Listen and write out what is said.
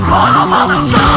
motherfucker!